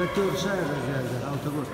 Vektör şehir geldi, otobüs.